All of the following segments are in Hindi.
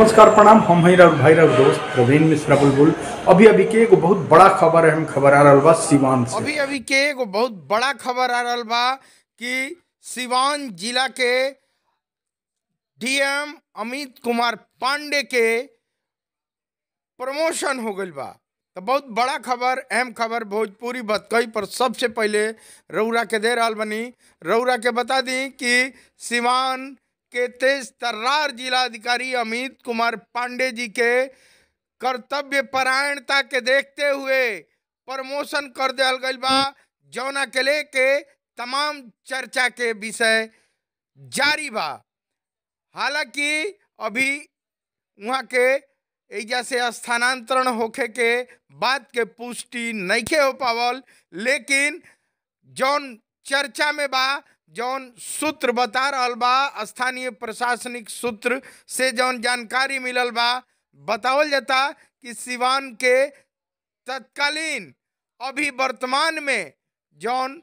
नमस्कार, प्रणाम। हम हैं और भाई, रघु दोस्त, प्रवीण मिश्रा बुलबुल। अभी अभी के एगो बहुत बड़ा खबर है, हम खबर आ रहा सीवान से। अभी अभी के एगो बहुत बड़ा खबर आ रहल बा कि सिवान जिला के डीएम अमित कुमार पांडे के प्रमोशन हो गइल बा। तो बहुत बड़ा खबर, अहम खबर, भोजपुरी बतकई पर सबसे पहले रौरा के दे रहा बनी। रौरा के बता दी कि सिवान के तेज तर्रार जिलाधिकारी अमित कुमार पांडे जी के कर्तव्य परायणता के देखते हुए प्रमोशन कर दिया गइल बा। जौना के लेके तमाम चर्चा के विषय जारी बा। हालाँकि अभी वहाँ के एजा से स्थानांतरण होखे के बात के पुष्टि नहीं के हो पावल, लेकिन जौन चर्चा में बा जौन सूत्र बता रहल बा, स्थानीय प्रशासनिक सूत्र से जौन जानकारी मिलल बा, बतावल जाता कि सिवान के तत्कालीन अभी वर्तमान में जौन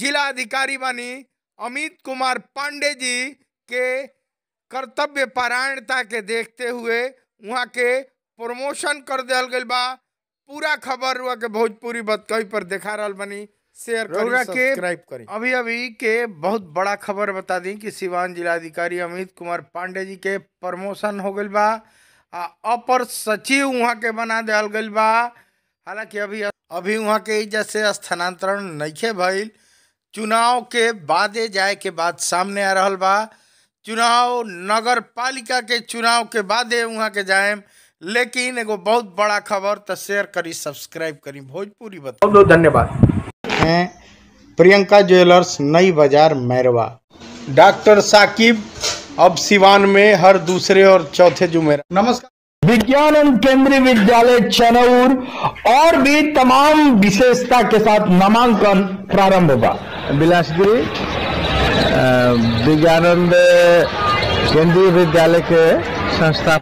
जिला अधिकारी बनी अमित कुमार पांडे जी के कर्तव्य परायणता के देखते हुए वहाँ के प्रमोशन कर दिया गइल बा। पूरा खबर हुआ के भोजपुरी बतकई पर देखा रहल बनी। शेयर करी के- सब्सक्राइब करी। अभी अभी के बहुत बड़ा खबर बता दी कि सिवान जिलाधिकारी अमित कुमार पांडे जी के प्रमोशन हो गइल बा आ अपर सचिव वहाँ के बना दिया गइल बा। हालाँकि अभी अभी वहाँ के जैसे स्थानांतरण नइखे भइल चुनाव के बादे जाए के बाद सामने आ रहा बा। चुनाव नगर पालिका के चुनाव के बादे वहाँ के जाएम लेकिन एगो बहुत बड़ा खबर तो शेयर करी सब्सक्राइब करी भोजपुरी बता। बहुत बहुत धन्यवाद। हैं। प्रियंका ज्वेलर्स नई बाज़ार मैरवा। डॉक्टर साकिब अब सिवान में हर दूसरे और चौथे जुमेरा। नमस्कार। विज्ञान केंद्रीय विद्यालय चनौर और भी तमाम विशेषता के साथ नामांकन प्रारंभ होगा। बिलासपुरी विज्ञानंद केंद्रीय विद्यालय के संस्था